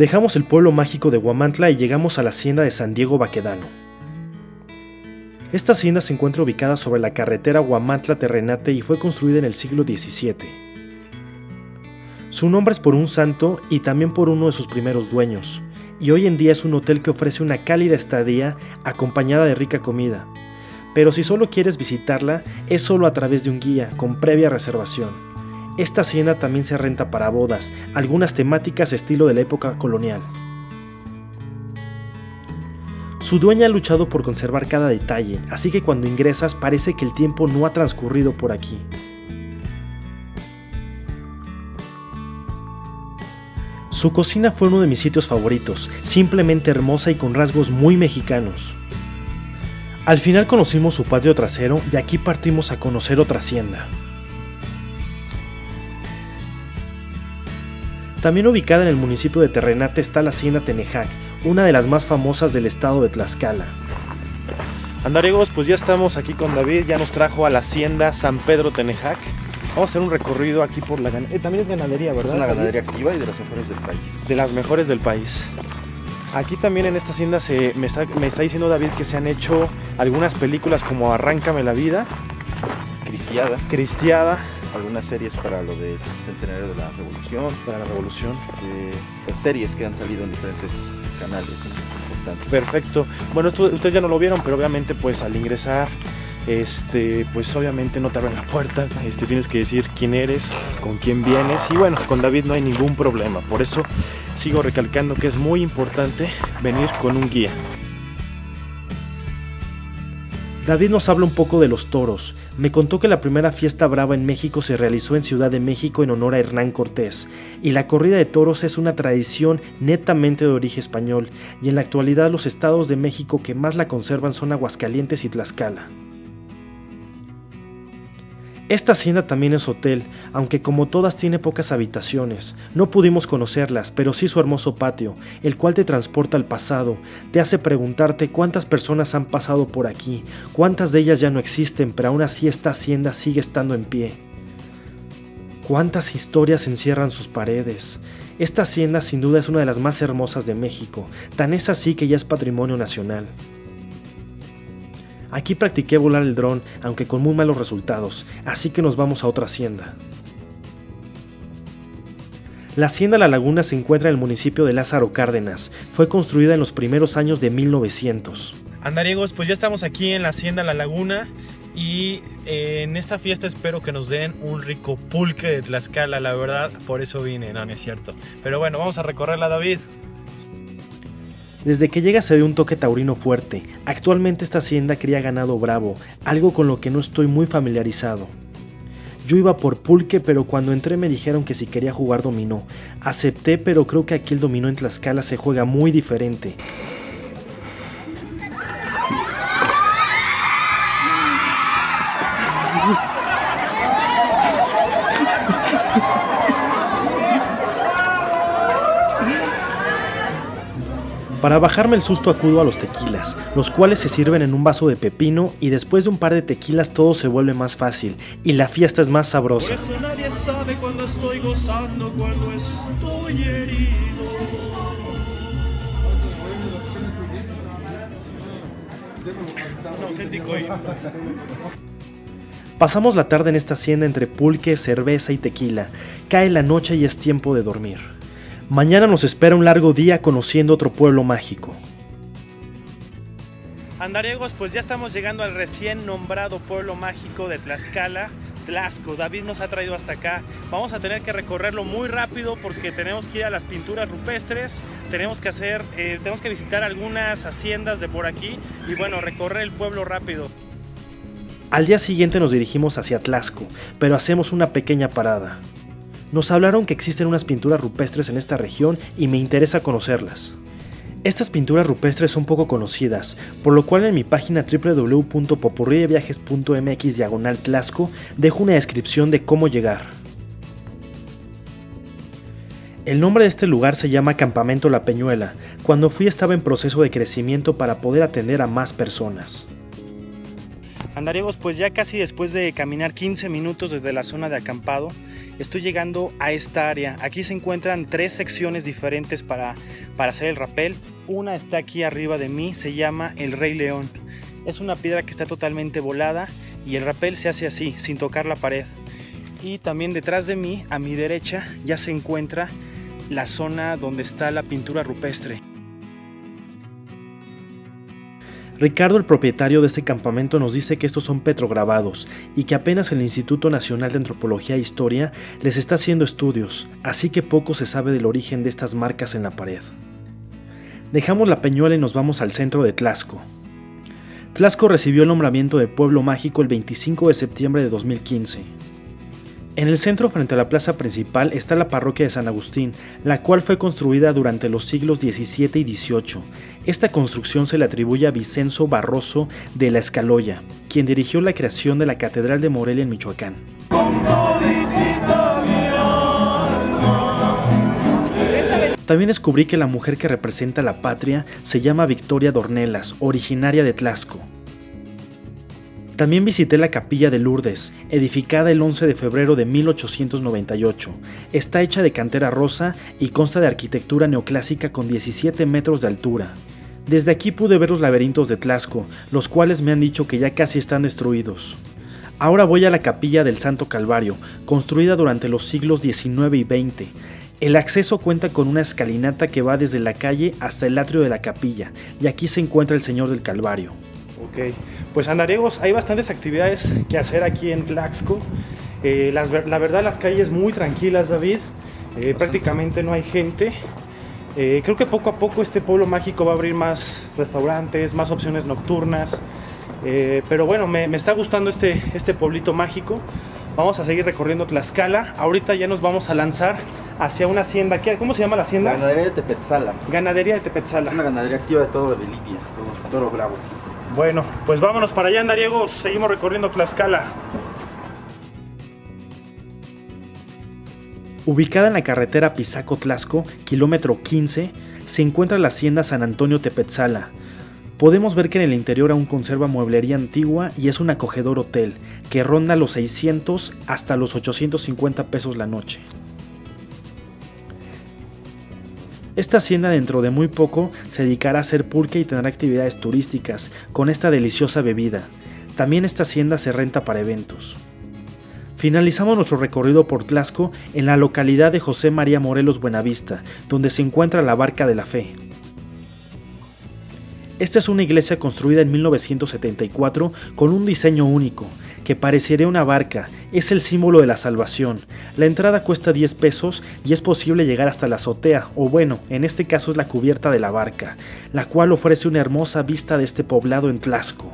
Dejamos el pueblo mágico de Huamantla y llegamos a la hacienda de San Diego Baquedano. Esta hacienda se encuentra ubicada sobre la carretera Huamantla-Terrenate y fue construida en el siglo XVII. Su nombre es por un santo y también por uno de sus primeros dueños, y hoy en día es un hotel que ofrece una cálida estadía acompañada de rica comida. Pero si solo quieres visitarla, es solo a través de un guía, con previa reservación. Esta hacienda también se renta para bodas, algunas temáticas estilo de la época colonial. Su dueña ha luchado por conservar cada detalle, así que cuando ingresas parece que el tiempo no ha transcurrido por aquí. Su cocina fue uno de mis sitios favoritos, simplemente hermosa y con rasgos muy mexicanos. Al final conocimos su patio trasero y aquí partimos a conocer otra hacienda. También ubicada en el municipio de Terrenate está la hacienda Tenejac, una de las más famosas del estado de Tlaxcala. Andariegos, pues ya estamos aquí con David, ya nos trajo a la hacienda San Pedro Tenejac. Vamos a hacer un recorrido aquí por la ganadería. también es ganadería, ¿verdad? Es una ganadería activa y de las mejores del país. De las mejores del país. Aquí también en esta hacienda se, me, está, me está diciendo David que se han hecho algunas películas como Arráncame la vida. Cristiada. Cristiada. Algunas series para lo del centenario de la revolución. Para la revolución. Eh, pues series que han salido en diferentes canales. Perfecto. Bueno, esto ustedes ya no lo vieron, pero obviamente pues al ingresar este, pues obviamente no te abren la puerta, este, tienes que decir quién eres, con quién vienes y bueno, con David no hay ningún problema, por eso sigo recalcando que es muy importante venir con un guía. David nos habla un poco de los toros. Me contó que la primera fiesta brava en México se realizó en Ciudad de México en honor a Hernán Cortés, y la corrida de toros es una tradición netamente de origen español, y en la actualidad los estados de México que más la conservan son Aguascalientes y Tlaxcala. Esta hacienda también es hotel, aunque como todas tiene pocas habitaciones. No pudimos conocerlas, pero sí su hermoso patio, el cual te transporta al pasado, te hace preguntarte cuántas personas han pasado por aquí, cuántas de ellas ya no existen, pero aún así esta hacienda sigue estando en pie. Cuántas historias encierran sus paredes. Esta hacienda sin duda es una de las más hermosas de México, tan es así que ya es patrimonio nacional. Aquí practiqué volar el dron, aunque con muy malos resultados, así que nos vamos a otra hacienda. La hacienda La Laguna se encuentra en el municipio de Lázaro Cárdenas. Fue construida en los primeros años de 1900. Andariegos, pues ya estamos aquí en la hacienda La Laguna y eh, en esta fiesta espero que nos den un rico pulque de Tlaxcala, la verdad, por eso vine, no, no es cierto. Pero bueno, vamos a recorrerla, David. Desde que llega se ve un toque taurino fuerte. Actualmente esta hacienda cría ganado bravo, algo con lo que no estoy muy familiarizado. Yo iba por pulque, pero cuando entré me dijeron que si quería jugar dominó. Acepté, pero creo que aquí el dominó en Tlaxcala se juega muy diferente. Para bajarme el susto acudo a los tequilas, los cuales se sirven en un vaso de pepino y después de un par de tequilas todo se vuelve más fácil y la fiesta es más sabrosa. Por eso nadie sabe cuando estoy gozando, cuando estoy herido. Pasamos la tarde en esta hacienda entre pulque, cerveza y tequila. Cae la noche y es tiempo de dormir. Mañana nos espera un largo día conociendo otro pueblo mágico. Andariegos, pues ya estamos llegando al recién nombrado pueblo mágico de Tlaxcala, Tlaxco. David nos ha traído hasta acá. Vamos a tener que recorrerlo muy rápido porque tenemos que ir a las pinturas rupestres, tenemos que hacer, eh, tenemos que visitar algunas haciendas de por aquí y bueno, recorrer el pueblo rápido. Al día siguiente nos dirigimos hacia Tlaxco, pero hacemos una pequeña parada. Nos hablaron que existen unas pinturas rupestres en esta región y me interesa conocerlas. Estas pinturas rupestres son poco conocidas, por lo cual en mi página www.popurrideviajes.mx diagonal Tlasco dejo una descripción de cómo llegar. El nombre de este lugar se llama Campamento La Peñuela. Cuando fui estaba en proceso de crecimiento para poder atender a más personas. Andaremos pues ya casi después de caminar 15 minutos desde la zona de acampado estoy llegando a esta área. Aquí se encuentran tres secciones diferentes para, para hacer el rapel. Una está aquí arriba de mí, se llama el Rey León. Es una piedra que está totalmente volada y el rapel se hace así, sin tocar la pared. Y también detrás de mí, a mi derecha, ya se encuentra la zona donde está la pintura rupestre. Ricardo, el propietario de este campamento, nos dice que estos son petrograbados y que apenas el Instituto Nacional de Antropología e Historia les está haciendo estudios, así que poco se sabe del origen de estas marcas en la pared. Dejamos la peñuela y nos vamos al centro de Tlasco. Tlasco recibió el nombramiento de Pueblo Mágico el 25 de septiembre de 2015. En el centro frente a la plaza principal está la parroquia de San Agustín, la cual fue construida durante los siglos XVII y XVIII. Esta construcción se le atribuye a Vicenzo Barroso de la Escaloya, quien dirigió la creación de la Catedral de Morelia en Michoacán. También descubrí que la mujer que representa la patria se llama Victoria Dornelas, originaria de Tlasco. También visité la capilla de Lourdes, edificada el 11 de febrero de 1898. Está hecha de cantera rosa y consta de arquitectura neoclásica con 17 metros de altura. Desde aquí pude ver los laberintos de Tlasco, los cuales me han dicho que ya casi están destruidos. Ahora voy a la capilla del Santo Calvario, construida durante los siglos XIX y XX. El acceso cuenta con una escalinata que va desde la calle hasta el atrio de la capilla, y aquí se encuentra el Señor del Calvario. Ok, pues andariegos, hay bastantes actividades que hacer aquí en Tlaxco. Eh, la verdad, las calles muy tranquilas, David. Eh, prácticamente no hay gente. Eh, creo que poco a poco este pueblo mágico va a abrir más restaurantes, más opciones nocturnas. pero bueno, me, está gustando este, este pueblito mágico. Vamos a seguir recorriendo Tlaxcala. Ahorita ya nos vamos a lanzar hacia una hacienda. ¿Cómo se llama la hacienda? Ganadería de Tepetzala. Ganadería de Tepetzala. Una ganadería activa de todo de Libia, toro bravo. Bueno, pues vámonos para allá, andariegos. Seguimos recorriendo Tlaxcala. Ubicada en la carretera Pisaco-Tlasco, kilómetro 15, se encuentra la hacienda San Antonio Tepetzala. Podemos ver que en el interior aún conserva mueblería antigua y es un acogedor hotel que ronda los 600 hasta los 850 pesos la noche. Esta hacienda dentro de muy poco se dedicará a hacer pulque y tendrá actividades turísticas con esta deliciosa bebida. También esta hacienda se renta para eventos. Finalizamos nuestro recorrido por Tlasco en la localidad de José María Morelos Buenavista, donde se encuentra la Barca de la Fe. Esta es una iglesia construida en 1974 con un diseño único, que parecería una barca, es el símbolo de la salvación. La entrada cuesta 10 pesos y es posible llegar hasta la azotea, o bueno, en este caso es la cubierta de la barca, la cual ofrece una hermosa vista de este poblado en Tlasco.